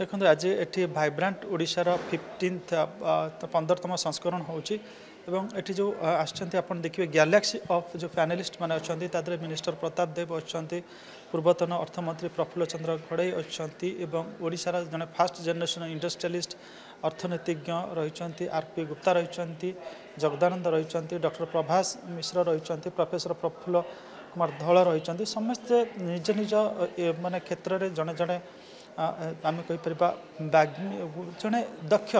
ଦେଖନ୍ତୁ ଆଜି ଏଠି ଭାଇବ୍ରାଣ୍ଟ ଓଡ଼ିଶାର ଫିଫ୍ଟିନ୍ଥ ପନ୍ଦରତମ ସଂସ୍କରଣ ହେଉଛି ଏବଂ ଏଠି ଯେଉଁ ଆସିଛନ୍ତି ଆପଣ ଦେଖିବେ ଗ୍ୟାଲାକ୍ସି ଅଫ୍ ଯେଉଁ ପ୍ୟାନେଲିଷ୍ଟମାନେ ଅଛନ୍ତି ତା ଦେହରେ ମିନିଷ୍ଟର ପ୍ରତାପ ଦେବ ଅଛନ୍ତି ପୂର୍ବତନ ଅର୍ଥମନ୍ତ୍ରୀ ପ୍ରଫୁଲ୍ଲ ଚନ୍ଦ୍ର ଘଡ଼େଇ ଅଛନ୍ତି ଏବଂ ଓଡ଼ିଶାର ଜଣେ ଫାଷ୍ଟ ଜେନେରେସନ୍ ଇଣ୍ଡଷ୍ଟ୍ରିଆଲିଷ୍ଟ ଅର୍ଥନୀତିଜ୍ଞ ରହିଛନ୍ତି ଆର୍ ପି ଗୁପ୍ତା ରହିଛନ୍ତି ଜଗଦାନନ୍ଦ ରହିଛନ୍ତି ଡକ୍ଟର ପ୍ରଭାସ ମିଶ୍ର ରହିଛନ୍ତି ପ୍ରଫେସର ପ୍ରଫୁଲ୍ଲ କୁମାର ଧଳ ରହିଛନ୍ତି ସମସ୍ତେ ନିଜ ନିଜ ମାନେ କ୍ଷେତ୍ରରେ ଜଣେ ଜଣେ ଆମେ କହିପାରିବା ଜଣେ ଦକ୍ଷ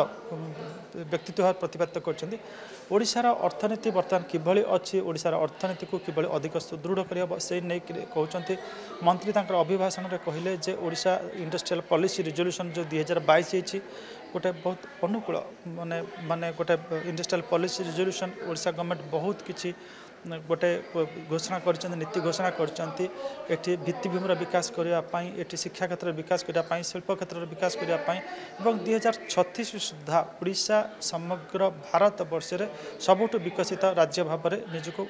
ବ୍ୟକ୍ତିତ୍ୱ ଭାବେ ପ୍ରତିପାଦିତ କରିଛନ୍ତି ଓଡ଼ିଶାର ଅର୍ଥନୀତି ବର୍ତ୍ତମାନ କିଭଳି ଅଛି ଓଡ଼ିଶାର ଅର୍ଥନୀତିକୁ କିଭଳି ଅଧିକ ସୁଦୃଢ଼ କରିହେବ ସେ ନେଇକି କହୁଛନ୍ତି ମନ୍ତ୍ରୀ ତାଙ୍କର ଅଭିଭାଷଣରେ କହିଲେ ଯେ ଓଡ଼ିଶା ଇଣ୍ଡଷ୍ଟ୍ରିଆଲ ପଲିସି ରିଜଲ୍ୟୁସନ୍ ଯେଉଁ ଦୁଇହଜାର ବାଇଶ ହେଇଛି ଗୋଟେ ବହୁତ ଅନୁକୂଳ ମାନେ ମାନେ ଗୋଟେ industrial policy resolution Odisha government ବହୁତ କିଛି ଗୋଟେ ଘୋଷଣା କରିଛନ୍ତି ନୀତି ଘୋଷଣା କରିଛନ୍ତି ଏଠି ଭିତ୍ତିଭୂମିର ବିକାଶ କରିବା ପାଇଁ ଏଠି ଶିକ୍ଷା କ୍ଷେତ୍ରରେ ବିକାଶ କରିବା ପାଇଁ ଶିଳ୍ପ କ୍ଷେତ୍ରରେ ବିକାଶ କରିବା ପାଇଁ ଏବଂ ଦୁଇ ହଜାର ଛତିଶ ସୁଦ୍ଧା ଓଡ଼ିଶା ସମଗ୍ର ଭାରତ ବର୍ଷରେ ସବୁଠୁ ବିକଶିତ ରାଜ୍ୟ ଭାବରେ ନିଜକୁ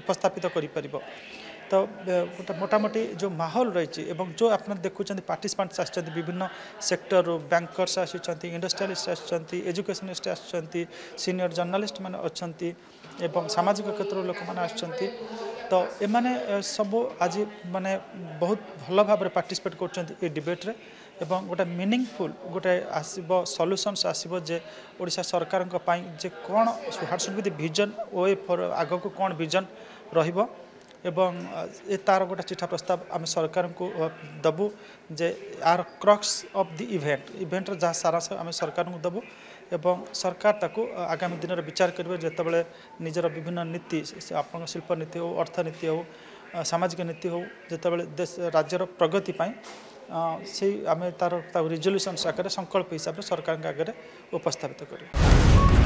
ଉପସ୍ଥାପିତ କରିପାରିବ ତ ଗୋଟେ ମୋଟାମୋଟି ଯେଉଁ ମାହୋଲ ରହିଛି ଏବଂ ଯେଉଁ ଆପଣ ଦେଖୁଛନ୍ତି ପାର୍ଟିସିପାଣ୍ଟସ୍ ଆସିଛନ୍ତି ବିଭିନ୍ନ ସେକ୍ଟରରୁ ବ୍ୟାଙ୍କର୍ସ ଆସିଛନ୍ତି ଇଣ୍ଡଷ୍ଟ୍ରିଆଲିଷ୍ଟ ଆସିଛନ୍ତି ଏଜୁକେସନିଷ୍ଟ ଆସିଛନ୍ତି ସିନିୟର ଜର୍ଣ୍ଣାଲିଷ୍ଟମାନେ ଅଛନ୍ତି ଏବଂ ସାମାଜିକ କ୍ଷେତ୍ରରୁ ଲୋକମାନେ ଆସୁଛନ୍ତି ତ ଏମାନେ ସବୁ ଆଜି ମାନେ ବହୁତ ଭଲ ଭାବରେ ପାର୍ଟିସିପେଟ୍ କରୁଛନ୍ତି ଏ ଡିବେଟ୍ରେ ଏବଂ ଗୋଟେ ମିନିଂଫୁଲ୍ ଗୋଟେ ଆସିବ ସଲ୍ୟୁସନ୍ସ ଆସିବ ଯେ ଓଡ଼ିଶା ସରକାରଙ୍କ ପାଇଁ ଯେ କ'ଣ what's be the vision way for ଆଗକୁ କ'ଣ ଭିଜନ୍ ରହିବ ଏବଂ ଏ ତା'ର ଗୋଟେ ଚିଠା ପ୍ରସ୍ତାବ ଆମେ ସରକାରଙ୍କୁ ଦେବୁ ଯେ ଆର୍ କ୍ରକ୍ସ ଅଫ୍ ଦି ଇଭେଣ୍ଟ ଇଭେଣ୍ଟର ଯାହା ସାରାଂଶ ଆମେ ସରକାରଙ୍କୁ ଦେବୁ ଏବଂ ସରକାର ତାକୁ ଆଗାମୀ ଦିନରେ ବିଚାର କରିବେ ଯେତେବେଳେ ନିଜର ବିଭିନ୍ନ ନୀତି ଆପଣଙ୍କ ଶିଳ୍ପ ନୀତି ହେଉ ଅର୍ଥନୀତି ହେଉ ସାମାଜିକ ନୀତି ହେଉ ଯେତେବେଳେ ଦେଶ ରାଜ୍ୟର ପ୍ରଗତି ପାଇଁ ସେଇ ଆମେ ତା'ର ତାକୁ ରିଜଲ୍ୟୁସନ୍ ଆକାରରେ ସଂକଳ୍ପ ହିସାବରେ ସରକାରଙ୍କ ଆଗରେ ଉପସ୍ଥାପିତ କରିବୁ